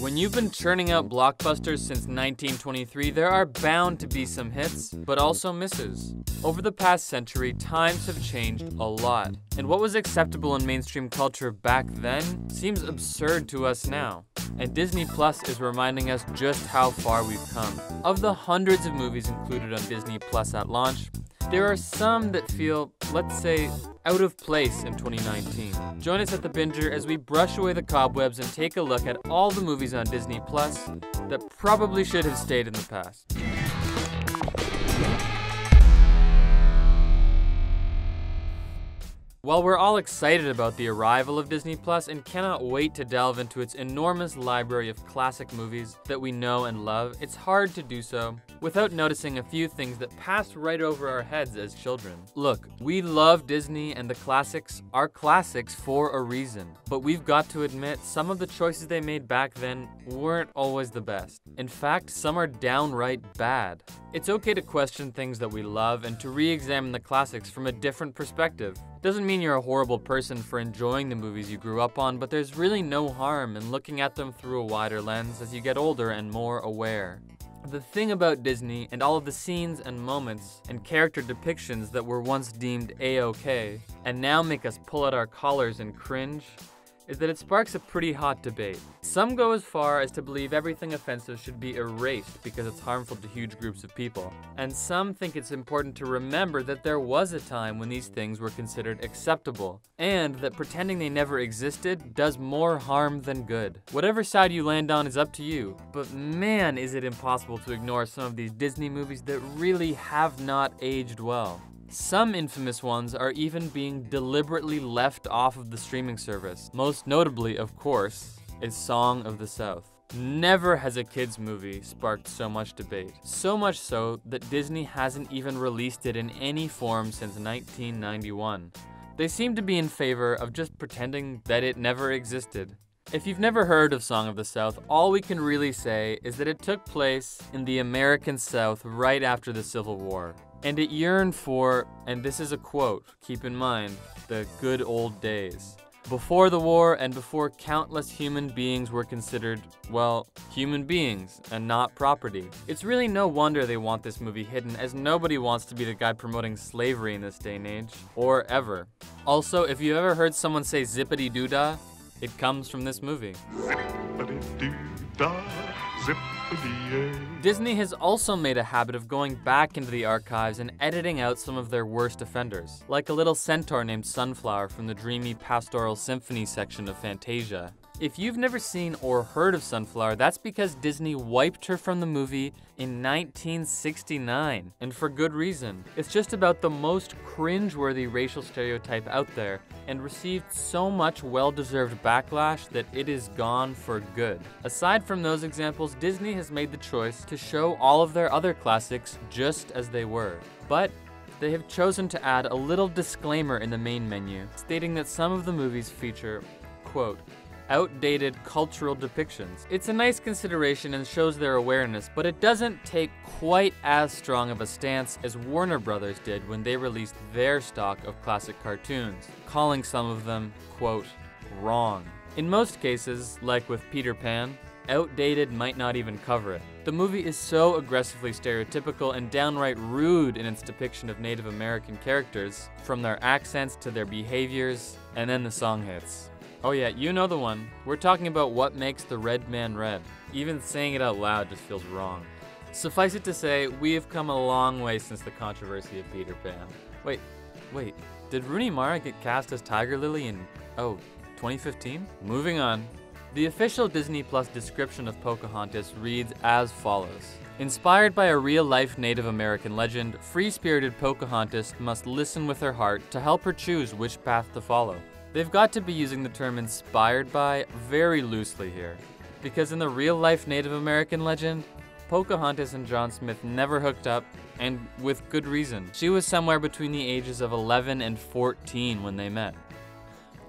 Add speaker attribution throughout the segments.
Speaker 1: When you've been churning out blockbusters since 1923, there are bound to be some hits, but also misses. Over the past century, times have changed a lot, and what was acceptable in mainstream culture back then seems absurd to us now. And Disney Plus is reminding us just how far we've come. Of the hundreds of movies included on Disney Plus at launch, there are some that feel, let's say, out of place in 2019. Join us at the Binger as we brush away the cobwebs and take a look at all the movies on Disney Plus that probably should have stayed in the past. While we're all excited about the arrival of Disney Plus and cannot wait to delve into its enormous library of classic movies that we know and love, it's hard to do so without noticing a few things that passed right over our heads as children. Look, we love Disney and the classics are classics for a reason, but we've got to admit some of the choices they made back then weren't always the best. In fact, some are downright bad. It's okay to question things that we love and to re examine the classics from a different perspective. Doesn't mean you're a horrible person for enjoying the movies you grew up on, but there's really no harm in looking at them through a wider lens as you get older and more aware. The thing about Disney and all of the scenes and moments and character depictions that were once deemed a-okay and now make us pull out our collars and cringe is that it sparks a pretty hot debate. Some go as far as to believe everything offensive should be erased because it's harmful to huge groups of people. And some think it's important to remember that there was a time when these things were considered acceptable, and that pretending they never existed does more harm than good. Whatever side you land on is up to you, but man is it impossible to ignore some of these Disney movies that really have not aged well. Some infamous ones are even being deliberately left off of the streaming service. Most notably, of course, is Song of the South. Never has a kids movie sparked so much debate. So much so that Disney hasn't even released it in any form since 1991. They seem to be in favor of just pretending that it never existed. If you've never heard of Song of the South, all we can really say is that it took place in the American South right after the Civil War. And it yearned for, and this is a quote, keep in mind, the good old days. Before the war and before countless human beings were considered, well, human beings and not property. It's really no wonder they want this movie hidden as nobody wants to be the guy promoting slavery in this day and age, or ever. Also, if you ever heard someone say zippity doo dah, it comes from this movie. Zippity Disney has also made a habit of going back into the archives and editing out some of their worst offenders, like a little centaur named Sunflower from the dreamy pastoral symphony section of Fantasia. If you've never seen or heard of Sunflower, that's because Disney wiped her from the movie in 1969, and for good reason. It's just about the most cringe-worthy racial stereotype out there, and received so much well-deserved backlash that it is gone for good. Aside from those examples, Disney has made the choice to show all of their other classics just as they were. But they have chosen to add a little disclaimer in the main menu, stating that some of the movies feature, quote, outdated cultural depictions. It's a nice consideration and shows their awareness, but it doesn't take quite as strong of a stance as Warner Brothers did when they released their stock of classic cartoons, calling some of them, quote, wrong. In most cases, like with Peter Pan, outdated might not even cover it. The movie is so aggressively stereotypical and downright rude in its depiction of Native American characters, from their accents to their behaviors, and then the song hits. Oh yeah, you know the one. We're talking about what makes the red man red. Even saying it out loud just feels wrong. Suffice it to say, we have come a long way since the controversy of Peter Pan. Wait, wait, did Rooney Mara get cast as Tiger Lily in, oh, 2015? Moving on. The official Disney Plus description of Pocahontas reads as follows. Inspired by a real-life Native American legend, free-spirited Pocahontas must listen with her heart to help her choose which path to follow. They've got to be using the term inspired by very loosely here, because in the real life Native American legend, Pocahontas and John Smith never hooked up, and with good reason. She was somewhere between the ages of 11 and 14 when they met.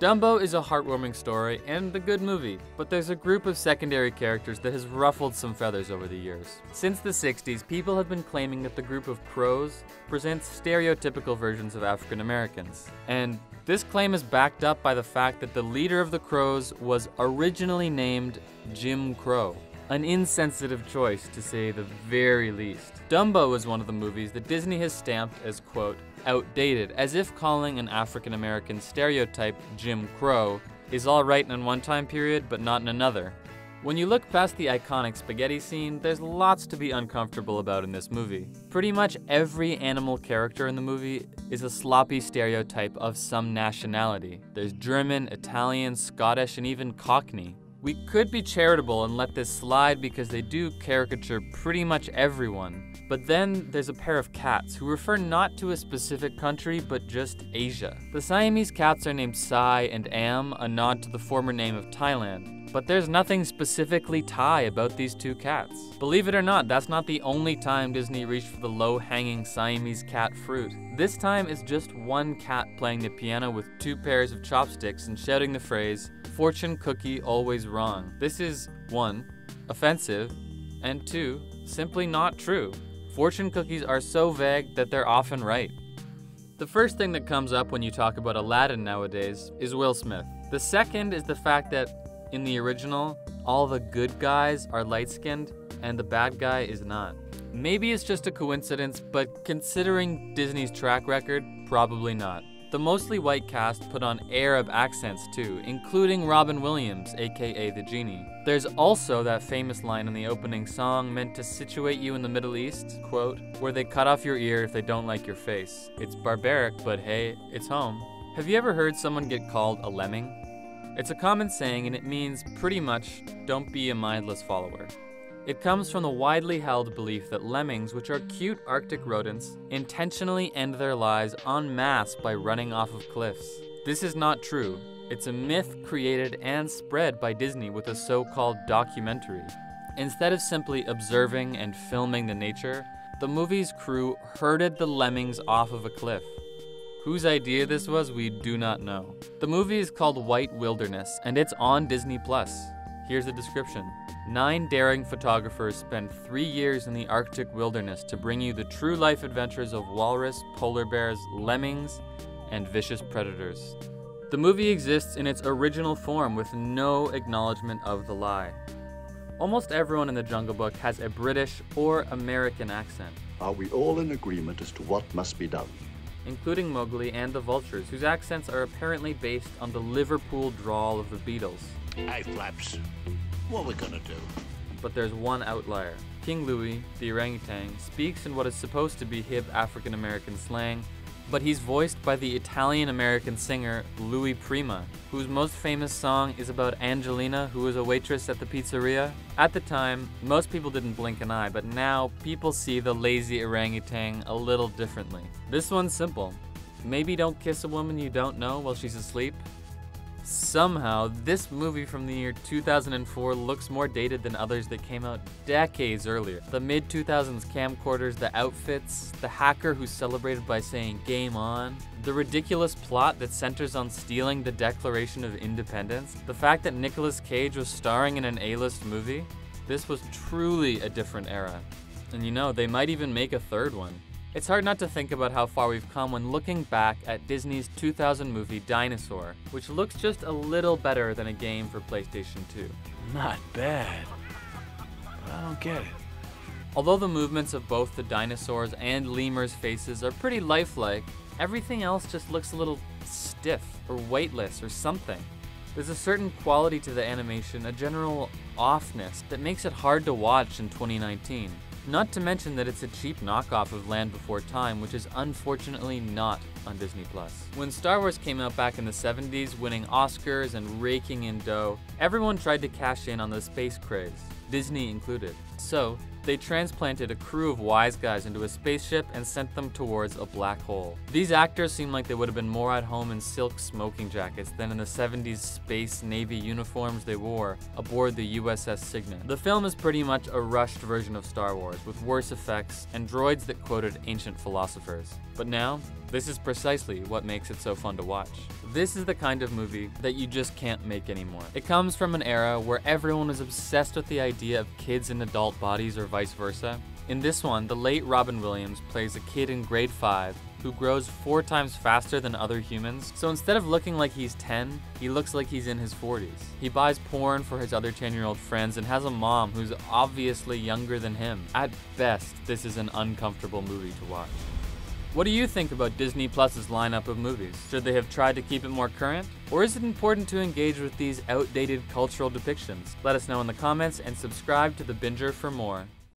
Speaker 1: Dumbo is a heartwarming story and a good movie, but there's a group of secondary characters that has ruffled some feathers over the years. Since the 60s, people have been claiming that the group of crows presents stereotypical versions of African Americans. And This claim is backed up by the fact that the leader of the Crows was originally named Jim Crow. An insensitive choice, to say the very least. Dumbo is one of the movies that Disney has stamped as, quote, outdated, as if calling an African American stereotype Jim Crow is alright in one time period, but not in another. When you look past the iconic spaghetti scene, there's lots to be uncomfortable about in this movie. Pretty much every animal character in the movie is a sloppy stereotype of some nationality. There's German, Italian, Scottish, and even Cockney. We could be charitable and let this slide because they do caricature pretty much everyone. But then there's a pair of cats who refer not to a specific country but just Asia. The Siamese cats are named Si and Am, a nod to the former name of Thailand. But there's nothing specifically Thai about these two cats. Believe it or not, that's not the only time Disney reached for the low hanging Siamese cat fruit. This time it's just one cat playing the piano with two pairs of chopsticks and shouting the phrase, fortune cookie always wrong. This is one, offensive, and two, simply not true. Fortune cookies are so vague that they're often right. The first thing that comes up when you talk about Aladdin nowadays is Will Smith. The second is the fact that in the original, all the good guys are light skinned and the bad guy is not. Maybe it's just a coincidence, but considering Disney's track record, probably not. The mostly white cast put on Arab accents too, including Robin Williams, aka the Genie. There's also that famous line in the opening song meant to situate you in the Middle East, quote, where they cut off your ear if they don't like your face. It's barbaric, but hey, it's home. Have you ever heard someone get called a lemming? It's a common saying and it means pretty much don't be a mindless follower. It comes from the widely held belief that lemmings, which are cute Arctic rodents, intentionally end their lives en masse by running off of cliffs. This is not true. It's a myth created and spread by Disney with a so called documentary. Instead of simply observing and filming the nature, the movie's crew herded the lemmings off of a cliff. Whose idea this was, we do not know. The movie is called White Wilderness, and it's on Disney Plus. Here's the description. Nine daring photographers spend three years in the Arctic wilderness to bring you the true life adventures of walrus, polar bears, lemmings, and vicious predators. The movie exists in its original form with no acknowledgement of the lie. Almost everyone in the Jungle Book has a British or American accent.
Speaker 2: Are we all in agreement as to what must be done?
Speaker 1: Including Mowgli and the Vultures, whose accents are apparently based on the Liverpool drawl of the Beatles.
Speaker 3: Hey, Flaps. What we gonna do?
Speaker 1: But there's one outlier. King Louie, the orangutan, speaks in what is supposed to be hip African American slang, but he's voiced by the Italian American singer Louis Prima, whose most famous song is about Angelina, who was a waitress at the pizzeria. At the time, most people didn't blink an eye, but now people see the lazy orangutan a little differently. This one's simple. Maybe don't kiss a woman you don't know while she's asleep, Somehow, this movie from the year 2004 looks more dated than others that came out decades earlier. The mid 2000s camcorders, the outfits, the hacker who celebrated by saying game on, the ridiculous plot that centers on stealing the Declaration of Independence, the fact that Nicolas Cage was starring in an A list movie. This was truly a different era. And you know, they might even make a third one. It's hard not to think about how far we've come when looking back at Disney's 2000 movie Dinosaur, which looks just a little better than a game for PlayStation 2.
Speaker 4: Not bad. But I don't get it.
Speaker 1: Although the movements of both the dinosaurs and lemurs' faces are pretty lifelike, everything else just looks a little stiff or weightless or something. There's a certain quality to the animation, a general offness, that makes it hard to watch in 2019. Not to mention that it's a cheap knockoff of Land Before Time, which is unfortunately not on Disney Plus. When Star Wars came out back in the 70s, winning Oscars and raking in dough, everyone tried to cash in on the space craze, Disney included. So, they transplanted a crew of wise guys into a spaceship and sent them towards a black hole. These actors seem like they would have been more at home in silk smoking jackets than in the 70s space navy uniforms they wore aboard the USS Cygnus. The film is pretty much a rushed version of Star Wars, with worse effects and droids that quoted ancient philosophers. But now, this is precisely what makes it so fun to watch. This is the kind of movie that you just can't make anymore. It comes from an era where everyone was obsessed with the idea of kids in adult bodies or vice versa. In this one, the late Robin Williams plays a kid in grade 5 who grows four times faster than other humans. So instead of looking like he's 10, he looks like he's in his 40s. He buys porn for his other 10 year old friends and has a mom who's obviously younger than him. At best, this is an uncomfortable movie to watch. What do you think about Disney Plus's lineup of movies? Should they have tried to keep it more current? Or is it important to engage with these outdated cultural depictions? Let us know in the comments and subscribe to The Binger for more.